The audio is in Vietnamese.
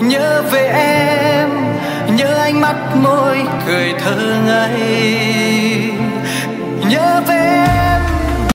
nhớ về em nhớ ánh mắt môi cười thơ ngây. Nhớ về em.